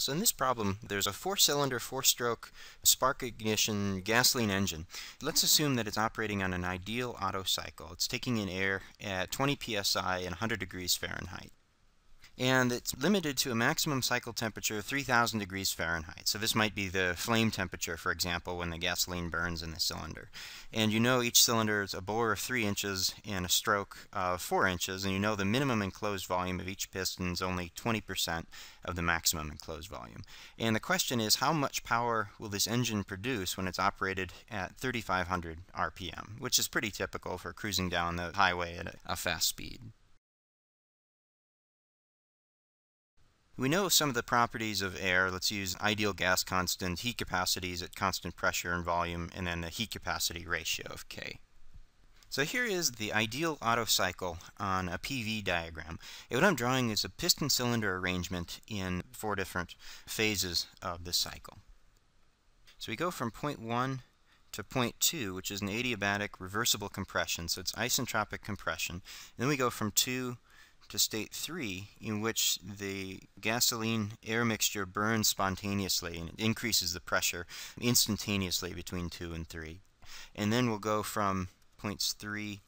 So in this problem, there's a four-cylinder, four-stroke spark ignition gasoline engine. Let's assume that it's operating on an ideal Otto cycle. It's taking in air at 20 psi and 100 degrees Fahrenheit and it's limited to a maximum cycle temperature of 3000 degrees Fahrenheit. So this might be the flame temperature, for example, when the gasoline burns in the cylinder. And you know each cylinder is a bore of 3 inches and a stroke of 4 inches, and you know the minimum enclosed volume of each piston is only 20% of the maximum enclosed volume. And the question is, how much power will this engine produce when it's operated at 3500 RPM, which is pretty typical for cruising down the highway at a fast speed. We know some of the properties of air. Let's use ideal gas constant, heat capacities at constant pressure and volume, and then the heat capacity ratio of K. So here is the ideal Otto cycle on a PV diagram. And what I'm drawing is a piston cylinder arrangement in four different phases of this cycle. So we go from point 1 to point 2, which is an adiabatic reversible compression, so it's isentropic compression. And then we go from 2 to state 3 in which the gasoline air mixture burns spontaneously and it increases the pressure instantaneously between 2 and 3. And then we'll go from points 3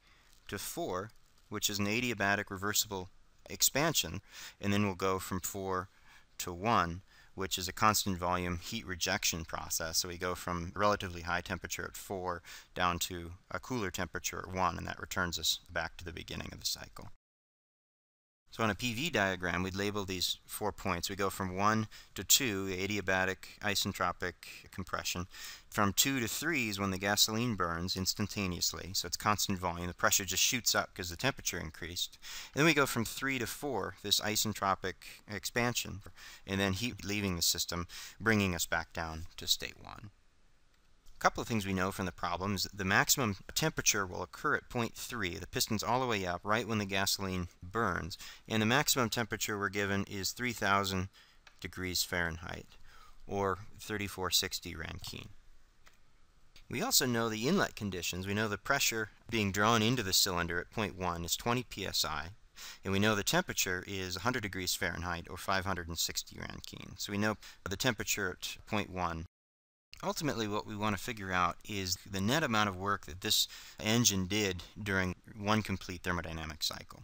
to 4 which is an adiabatic reversible expansion and then we'll go from 4 to 1 which is a constant volume heat rejection process. So we go from relatively high temperature at 4 down to a cooler temperature at 1 and that returns us back to the beginning of the cycle. So on a PV diagram, we'd label these four points. We go from 1 to 2, adiabatic isentropic compression. From 2 to 3 is when the gasoline burns instantaneously, so it's constant volume. The pressure just shoots up because the temperature increased. And then we go from 3 to 4, this isentropic expansion, and then heat leaving the system, bringing us back down to state 1 couple of things we know from the problem is the maximum temperature will occur at point 3. The piston's all the way up right when the gasoline burns. And the maximum temperature we're given is 3000 degrees Fahrenheit or 3460 Rankine. We also know the inlet conditions. We know the pressure being drawn into the cylinder at point 1 is 20 psi. And we know the temperature is 100 degrees Fahrenheit or 560 Rankine. So we know the temperature at point 1 ultimately what we want to figure out is the net amount of work that this engine did during one complete thermodynamic cycle.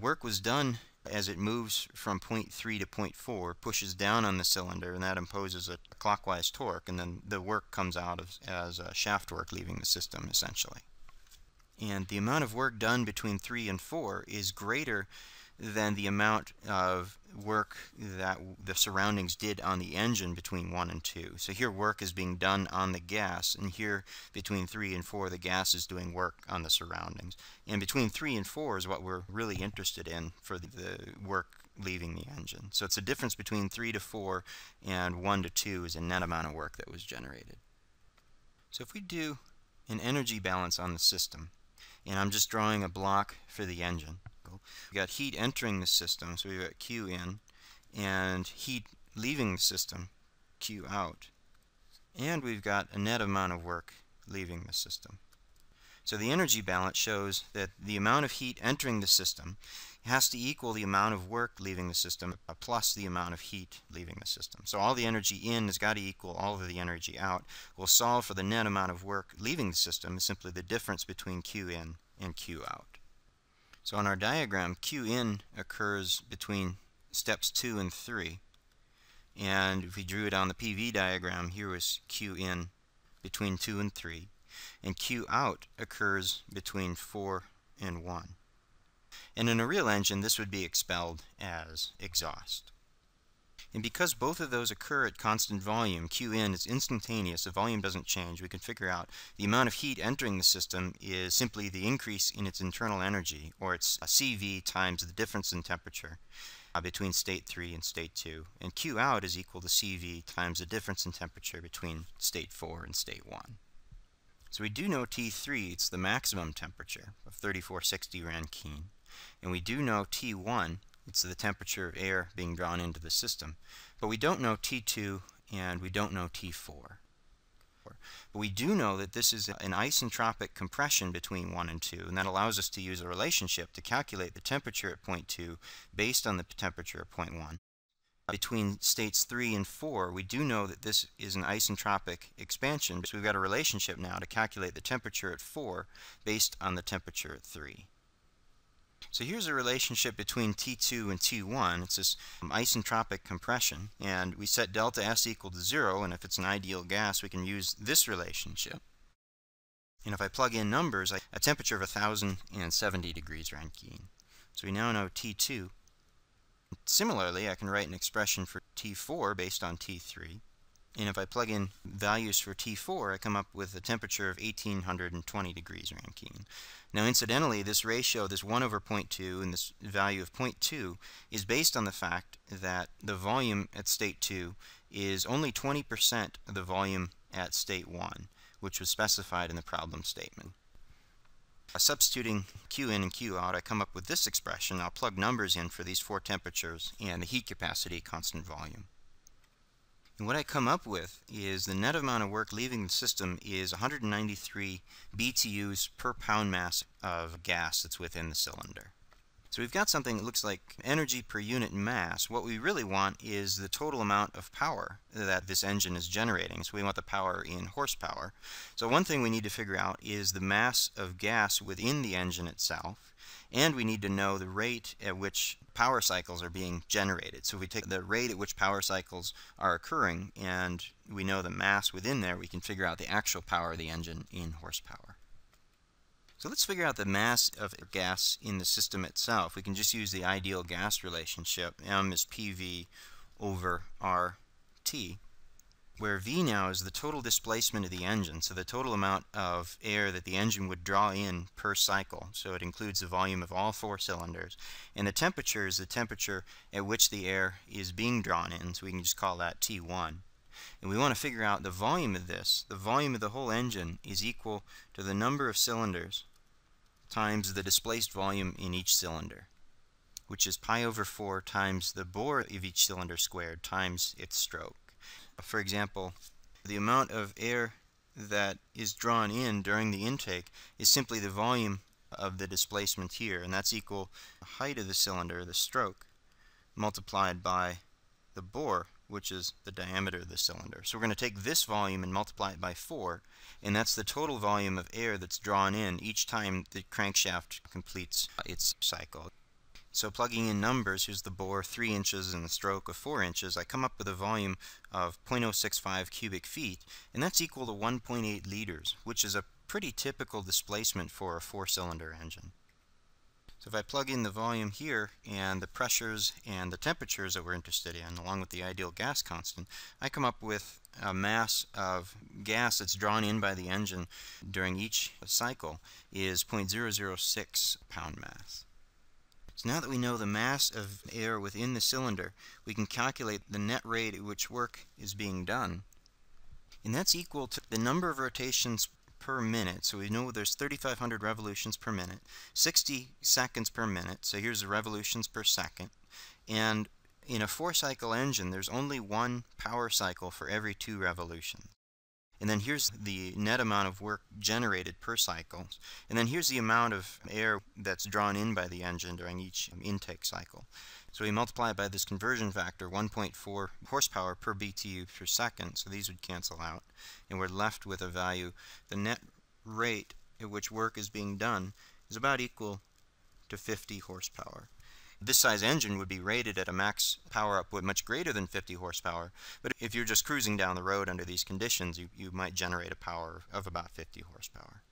Work was done as it moves from point 3 to point 4, pushes down on the cylinder, and that imposes a clockwise torque, and then the work comes out as, as shaft work leaving the system, essentially. And the amount of work done between 3 and 4 is greater than the amount of work that the surroundings did on the engine between 1 and 2. So here work is being done on the gas, and here between 3 and 4 the gas is doing work on the surroundings. And between 3 and 4 is what we're really interested in for the, the work leaving the engine. So it's a difference between 3 to 4 and 1 to 2 is a net amount of work that was generated. So if we do an energy balance on the system, and I'm just drawing a block for the engine, We've got heat entering the system, so we've got Q in, and heat leaving the system, Q out. And we've got a net amount of work leaving the system. So the energy balance shows that the amount of heat entering the system has to equal the amount of work leaving the system plus the amount of heat leaving the system. So all the energy in has got to equal all of the energy out. We'll solve for the net amount of work leaving the system is simply the difference between Q in and Q out. So on our diagram, Q in occurs between steps 2 and 3. And if we drew it on the PV diagram, here was Q in between 2 and 3. And Q out occurs between 4 and 1. And in a real engine, this would be expelled as exhaust. And because both of those occur at constant volume, Q in is instantaneous, the volume doesn't change, we can figure out the amount of heat entering the system is simply the increase in its internal energy, or it's CV times the difference in temperature uh, between state 3 and state 2. And Q out is equal to CV times the difference in temperature between state 4 and state 1. So we do know T3, it's the maximum temperature of 3460 Rankine. And we do know T1 it's the temperature of air being drawn into the system. But we don't know T2 and we don't know T4. But we do know that this is an isentropic compression between 1 and 2, and that allows us to use a relationship to calculate the temperature at point 2 based on the temperature at point 1. between states 3 and 4, we do know that this is an isentropic expansion. So we've got a relationship now to calculate the temperature at 4 based on the temperature at 3. So here's a relationship between T2 and T1. It's this um, isentropic compression, and we set delta S equal to 0, and if it's an ideal gas, we can use this relationship. And if I plug in numbers, I, a temperature of 1,070 degrees Rankine. So we now know T2 Similarly, I can write an expression for T4 based on T3. And if I plug in values for T4, I come up with a temperature of 1820 degrees Rankine. Now, incidentally, this ratio, this 1 over 0.2 and this value of 0.2 is based on the fact that the volume at state 2 is only 20% of the volume at state 1, which was specified in the problem statement. Substituting Q in and Q out, I come up with this expression. I'll plug numbers in for these four temperatures and the heat capacity constant volume. And what I come up with is the net amount of work leaving the system is 193 BTUs per pound mass of gas that's within the cylinder. So we've got something that looks like energy per unit mass. What we really want is the total amount of power that this engine is generating. So we want the power in horsepower. So one thing we need to figure out is the mass of gas within the engine itself. And we need to know the rate at which power cycles are being generated. So if we take the rate at which power cycles are occurring and we know the mass within there, we can figure out the actual power of the engine in horsepower. So let's figure out the mass of gas in the system itself. We can just use the ideal gas relationship. M is PV over RT, where V now is the total displacement of the engine, so the total amount of air that the engine would draw in per cycle. So it includes the volume of all four cylinders. And the temperature is the temperature at which the air is being drawn in, so we can just call that T1. And we want to figure out the volume of this. The volume of the whole engine is equal to the number of cylinders times the displaced volume in each cylinder, which is pi over 4 times the bore of each cylinder squared times its stroke. For example, the amount of air that is drawn in during the intake is simply the volume of the displacement here, and that's equal the height of the cylinder, the stroke, multiplied by the bore, which is the diameter of the cylinder. So we're going to take this volume and multiply it by 4, and that's the total volume of air that's drawn in each time the crankshaft completes its cycle. So plugging in numbers, here's the bore 3 inches and the stroke of 4 inches, I come up with a volume of 0.065 cubic feet, and that's equal to 1.8 liters, which is a pretty typical displacement for a four-cylinder engine. So if I plug in the volume here and the pressures and the temperatures that we're interested in, along with the ideal gas constant, I come up with a mass of gas that's drawn in by the engine during each cycle is 0.006 pound mass. So now that we know the mass of air within the cylinder, we can calculate the net rate at which work is being done. And that's equal to the number of rotations per minute. So we know there's 3,500 revolutions per minute, 60 seconds per minute. So here's the revolutions per second. And in a four-cycle engine, there's only one power cycle for every two revolutions. And then here's the net amount of work generated per cycle. And then here's the amount of air that's drawn in by the engine during each intake cycle. So we multiply it by this conversion factor, 1.4 horsepower per BTU per second, so these would cancel out. And we're left with a value, the net rate at which work is being done is about equal to 50 horsepower. This size engine would be rated at a max power output much greater than 50 horsepower, but if you're just cruising down the road under these conditions, you, you might generate a power of about 50 horsepower.